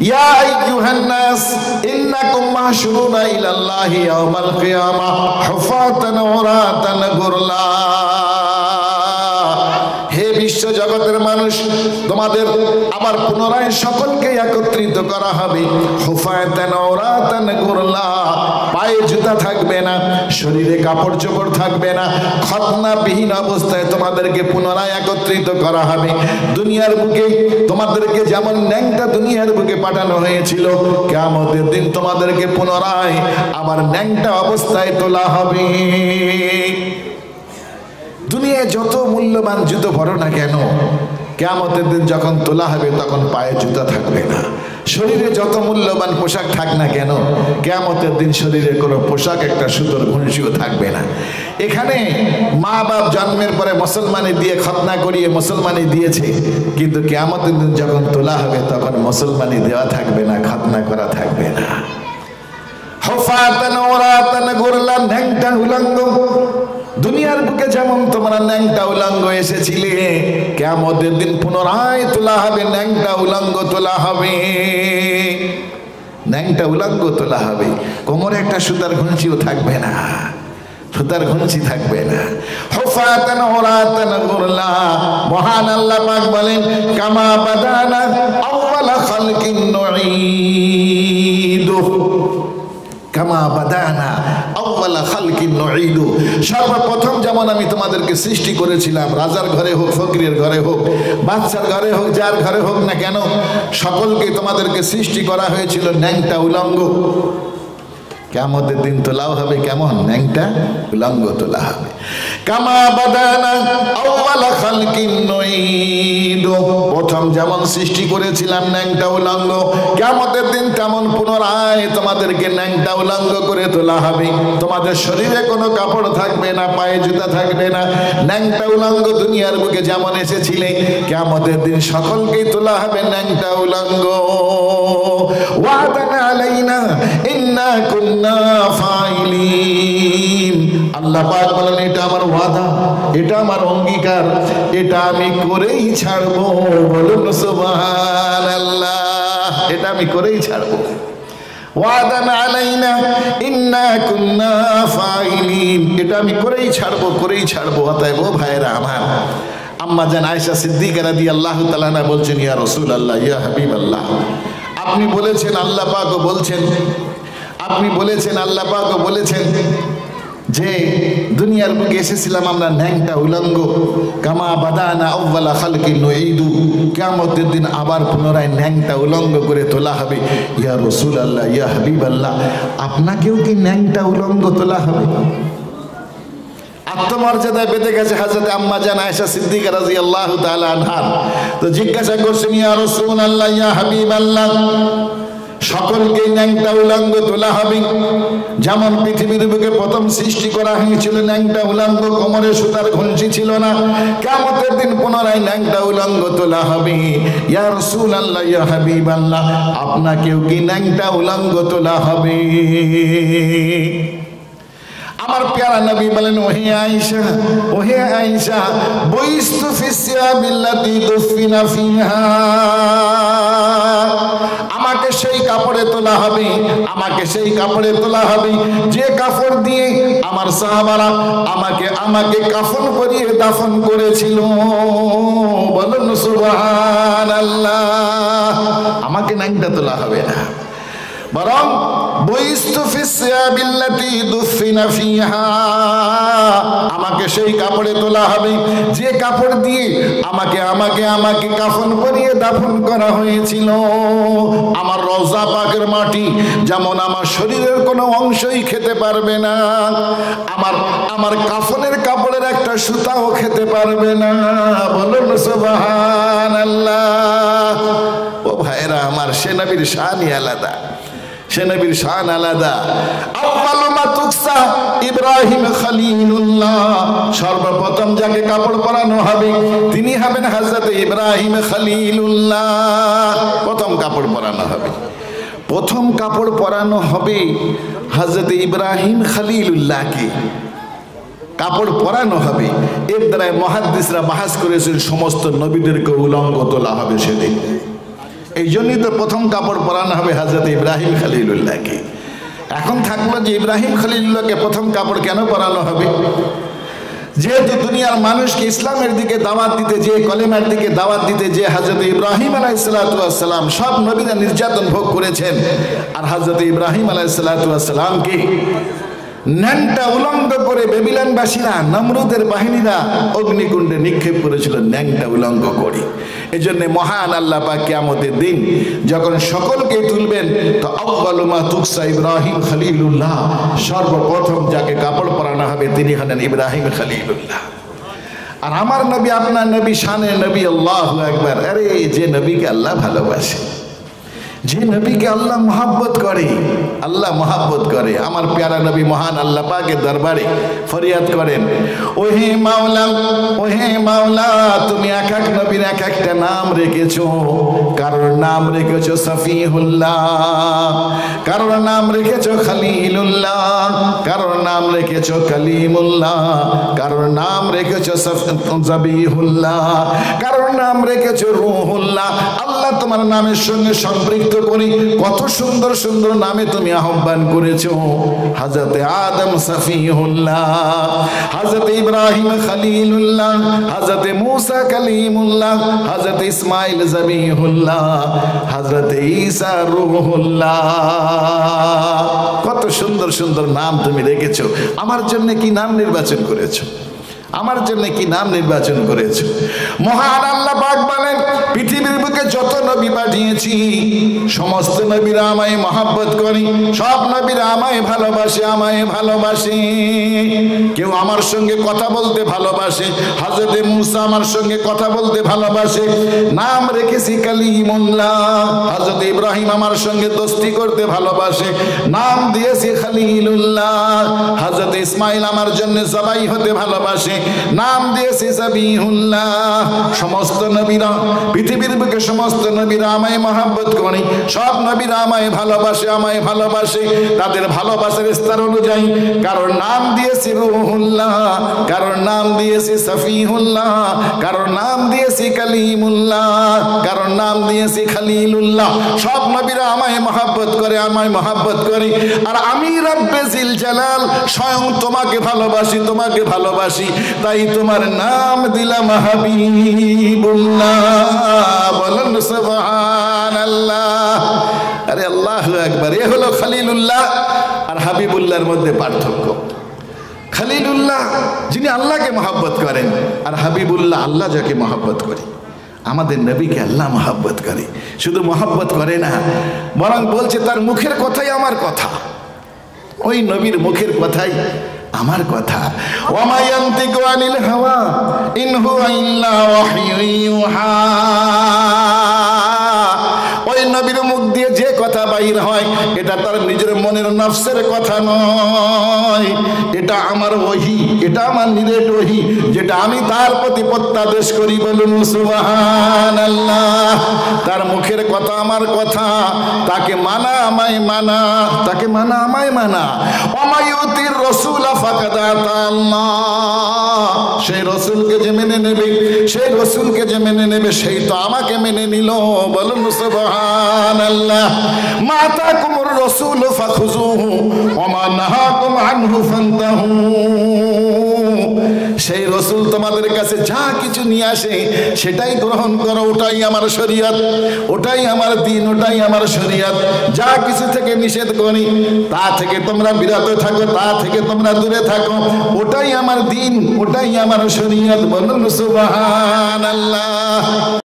يا أيها الناس إنكم محشورون إلى الله يوم القيامة حفاة عراة غرلا বিশ্ব জগতের মানুষ, তোমাদের আবার পুনরায় সকলকে একত্রিত করা হবে। পায়ে জুতা থাকবে না, শরীরে কাপড় চোপড় থাকবে না খতনা বিহীন অবস্থায় তোমাদেরকে পুনরায় একত্রিত করা হবে। দুনিয়ার বুকে তোমাদেরকে যেমন ন্যাংটা দুনিয়ার বুকে পাঠানো হয়েছিল কেমতের দিন তোমাদেরকে পুনরায় আবার ন্যাংটা অবস্থায় তোলা হবে। দুনিয়ায় যত মূল্যবান জুতো পরো না কেন কেমতের দিন যখন তোলা হবে তখন পায়ে জুতা থাকবে না। শরীরে যত মূল্যবান পোশাক থাক না কেন কেমতের দিন শরীরে কোনো পোশাক, একটা সুতোর ঘুষিও থাকবে না। এখানে মা বাপ জন্মের পরে মুসলমানি দিয়ে খতনা করিয়ে মুসলমানি দিয়েছে, কিন্তু কেমতের দিন যখন তোলা হবে তখন মুসলমানি দেওয়া থাকবে না খতনা করা থাকবে না। দুনিয়ার বুকে যেমন তোমরা ন্যাংটা উলঙ্গ এসেছিলে কেমতের দিন পুনরায় তোলা হবে, ন্যাংটা উলঙ্গ তোলা হবে। ন্যাংটা উলঙ্গ তোলা হবে। কোমরে একটা সুতার ঘুঞ্চিও থাকবে না, সুতার ঘুঞ্চি থাকবে না। হুফাতান ওরাতান গুরলা, মহান আল্লাহ পাক বলেন, কামা বাদানা আউয়ালা খালকিন নুঈদু। কামা বাদানা সর্বপ্রথম যেমন আমি তোমাদেরকে সৃষ্টি করেছিলাম, রাজার ঘরে হোক ঘরে হোক, বাচ্চার ঘরে হোক, যার ঘরে হোক না কেন, সকলকে তোমাদেরকে সৃষ্টি করা হয়েছিল ন্যাংটা উলঙ্গ। কেমতের দিন তোলাও হবে কেমন? ন্যাংটা উলঙ্গ তোলা হবে। প্রথম যেমন সৃষ্টি করেছিলাম ন্যাংটা উলঙ্গ কেমতের দিন পুনরায় তোমাদেরকে ন্যাংটা উলঙ্গ করে তোলা হবে। তোমাদের শরীরে কোনো কাপড় থাকবে না, পায়ে জুতা থাকবে না। ন্যাংটা উলঙ্গ দুনিয়ার বুকে যেমন এসেছিলে কেমতের দিন সকলকেই তোলা হবে ন্যাংটা উলঙ্গ। ওয়াদান আলাইনা, ইন্না কুন্না ফাইলিন। আল্লাহ পাক বলেন, এটা আমার ওয়াদা, এটা আমার অঙ্গীকার, এটা আমি করেই ছাড়বো। বলুন, সুবহানাল্লাহ, এটা আমি করেই ছাড়বো। ওয়াদান আলাইনা, ইন্না কুন্না ফাইলিন। এটা আমি করেই ছাড়বো করেই ছাড়বো, অতএব ভাইরা আমার। আম্মা জান আয়েশা সিদ্দিকা রাদিয়াল্লাহু তাআলা না বলছেন, ইয়া রাসূলুল্লাহ, ইয়া হাবিবাল্লাহ। আপনি বলেছেন, আল্লাহ পাকও বলছেন। আপনি বলেছেন, আল্লাহ পাকও বলেছেন। যে দুনিয়ার বুকে এসেছিলাম আমরা ন্যাংটা উলঙ্গ। কামা বাদানা আউ্বালা খালকি নঈদু। কিয়ামতের দিন আবার পুনরায় ন্যাংটা উলঙ্গ করে তোলা হবে। ইয়া রসুল আল্লাহ ইয়া হাবিব আল্লাহ আপনাকেও কি ন্যাংটা উলঙ্গ তোলা হবে? আত্মমর্যাদায় বেঁধে গেছে হাজরত আম্মা জান আয়েশা সিদ্দিকা রাদিয়াল্লাহু তাআলা আনহার তো জিজ্ঞাসা করছেন ইয়া রাসূল আল্লাহ ইয়া হাবিব আল্লাহ সকলকে ন্যাংটা উলঙ্গ তোলা হবে। যেমন পৃথিবীর বুকে প্রথম সৃষ্টি করা হয়েছিল, ন্যাংটা উলঙ্গ কোমরে সুতার ঘুঞ্চি ছিল না। কেমতের দিন পুনরায় ন্যাংটা উলঙ্গ তোলা হবে। ইয়া রসুল আল্লাহ ইয়া হাবিব আপনাকেও কি ন্যাংটা উলঙ্গ তোলা হবে? আমার প্যারা নবী বলেন, ওহে আয়েশা ওহে আয়েশা বইস্তু ফিসিয়া বিল্লাতি দুফিনা ফিহা। তোলা হবে, আমাকে সেই কাপড়ে তোলা হবে। যে কাপড় দিয়ে আমার সাহাবারা আমাকে আমাকে কাফন করিয়ে দাফন করেছিল। বলুন সুবহানাল্লাহ। আমাকে নাইটা তোলা হবে না। বরং আমাকে সেই কাপড়ে তোলা হবে। যে কাপড় দিয়ে আমাকে আমাকে আমাকে কাফন করিয়ে দাফন করা হয়েছিল, আমার রজা পাকের মাটি যেমন আমার শরীরের কোনো অংশই খেতে পারবে না, আমার আমার কাফনের কাপড়ের একটা সুতাও খেতে পারবে না। বলুন সুবহানাল্লাহ। ও ভাইরা আমার সে নবীর শানই আলাদা। সে নবীর শান আলাদা। ইব্রাহিম খলিলুল্লাহ। সর্বপ্রথম যাকে কাপড় পরানো হবে, তিনি হবেন হযরত ইব্রাহিম খলিলুল্লাহ। প্রথম কাপড় পরানো হবে। প্রথম কাপড় পরানো হবে হযরত ইব্রাহিম খলিলুল্লাহকে। কাপড় পরানো হবে। এর দ্বারা মহাদ্দিসরা বাহাস করেছেন, সমস্ত নবীদেরকে উলঙ্গ তোলা হবে সেদিন। এই জন্যই তো প্রথম কাপড় পরানো হবে হাজরত ইব্রাহিম খালিলুল্লাহকে। এখন থাকল যে ইব্রাহিম খালিলুল্লাহকে প্রথম কাপড় কেন পরানো হবে? যেহেতু দুনিয়ার মানুষকে ইসলামের দিকে দাওয়াত দিতে, যে কলেমার দিকে দাওয়াত দিতে, যে হাজরত ইব্রাহিম আলাইসালাম সব নবীরা নির্যাতন ভোগ করেছেন, আর হাজরত ইব্রাহিম আলাইসালামকে ন্যাংটা উলঙ্গ করে বেবিলানবাসীরা, নমরুদের বাহিনীরা অগ্নিকুণ্ডে নিক্ষেপ করেছিল ন্যাংটা উলঙ্গ করে। এই জন্য মহান আল্লাহ বা কিয়ামতের দিন যখন সকলকে তুলবেন, তো আব্বালুমা তুকসা ইব্রাহিম খলিলুল্লাহ, সর্বপ্রথম যাকে কাপড় পরানো হবে তিনি হলেন ইব্রাহিম খালিলুল্লাহ। আর আমার নবী, আপনার নবী শানে নবী, আল্লাহ একবার আরে, যে নবীকে আল্লাহ ভালোবাসে। যে নবীকে আল্লাহ মহাব্বত করে, আল্লাহ মহাব্বত করে। আমার প্যারা নবী মহান আল্লাহ পাকের দরবারে ফরিয়াদ করেন, ওহে মাওলা ওহে মাওলা, তুমি এক এক নবীর এক একটা নাম রেখেছো। কারোর নাম রেখেছো সফিহুল্লাহ, কারোর নাম রেখেছো খালিলুল্লাহ, কারোর নাম রেখেছো কালিমুল্লাহ, কারোর নাম রেখেছো জবিহুল্লাহ, কারোর নাম রেখেছো রুহুল্লাহ। আল্লাহ তোমার নামের সঙ্গে সম্পৃক্ত করি। কত সুন্দর সুন্দর নামে তুমি আহ্বান করেছ। হাজরতে আদম সফিহুল্লাহ হাজরতে ইব্রাহিম খলিলুল্লাহ, হাজরতে মুসা কালিমুল্লাহ, হাজরতে ইসমাইল জবিহুল্লাহ, হাজরতে ঈসা রুহুল্লাহ। কত সুন্দর সুন্দর নাম তুমি রেখেছো। আমার জন্য কি নাম নির্বাচন করেছ? আমার জন্য কি নাম নির্বাচন করেছে? মহান আল্লাহ পাক বলেন পৃথিবীর বুকে যত নবী পাঠিয়েছি, সমস্ত নবীরা আমায় মহাব্বত করি, সব নবীরা আমায় ভালোবাসে আমায় ভালোবাসে। কেউ আমার সঙ্গে কথা বলতে ভালোবাসে হাজরতে মুসা আমার সঙ্গে কথা বলতে ভালোবাসে। নাম রেখেছি কালিমুল্লাহ হাজরত ইব্রাহিম আমার সঙ্গে দোস্তি করতে ভালোবাসে। নাম দিয়েছি খালিলুল্লাহ হাজরত ইসমাইল আমার জন্য সবাই হতে ভালোবাসে। নাম দিয়েছে সাবিহুল্লাহ সমস্ত নবীরা পৃথিবীর বুকে সমস্ত নবীরা আমায় মহাব্বত করে। সব নবীরা আমায় ভালোবাসে আমায় ভালোবাসে। তাদের ভালোবাসার স্তর অনুযায়ী কারোর নাম দিয়েছি রুহুল্লাহ, কারোর নাম দিয়েছি সফিহুল্লাহ, কারোর নাম দিয়েছি কালিমুল্লাহ, কারোর নাম দিয়েছি খালিলুল্লাহ। সব নবীরা আমায় মহাব্বত করে, আমায় মহাব্বত করে। আর আমি রব্বে জিল জালাল, স্বয়ং তোমাকে ভালোবাসি তোমাকে ভালোবাসি। তাই তোমার নাম দিলাম হাবিবুল্লাহ। বলেন আরে আল্লাহ একবার এ হলো খালিলুল্লাহ আর হাবিবুল্লাহর মধ্যে পার্থক্য। খালিলুল্লাহ, যিনি আল্লাহকে মহাব্বত করেন, আর হাবিবুল্লাহ আল্লাহ যাকে মহাব্বত করে। আমাদের নবীকে আল্লাহ মহাব্বত করে। শুধু মহাব্বত করে না, বরং বলছে, তার মুখের কথাই আমার কথা। ওই নবীর মুখের কথাই আমার কথা। ওয়ামায়ান্তিকু আনিল হাওয়া ইন হুয়া ইল্লা ওয়াহয়ু ইউহা ওই নবীর মুখ দিয়ে কথা বাইর হয়, এটা তার নিজের মনের নফসের কথা নয়। এটা আমার ওহি, এটা আমার নিরেট ওহি, যেটা আমি তার প্রতি প্রত্যাদেশ করি বলুন সুবাহান আল্লাহ তার মুখের কথা আমার কথা, তাকে মানা আমায় মানা, তাকে মানা আমায় মানা। অমায়ুতির রসুল সেই রসুলকে যে মেনে নেবে, সেই রসুলকে যে মেনে নেবে, সেই তো আমাকে মেনে নিল। বলুন সুবহান আল্লাহ মাতা কুমুর রসুল ফাখুজুহু ওমা নাহাকুম আনহু ফান্তাহু। সেই রসুল তোমাদের কাছে যা কিছু নিয়ে আসে, সেটাই গ্রহণ করো, ওটাই আমার শরীয়ত, ওটাই আমার দিন, ওটাই আমার শরীয়ত। যা কিছু থেকে নিষেধ করি, তা থেকে তোমরা বিরত থাকো, তা থেকে তোমরা দূরে থাকো, ওটাই আমার দিন, ওটাই আমার শরীয়ত। বলুন সুবহানাল্লাহ।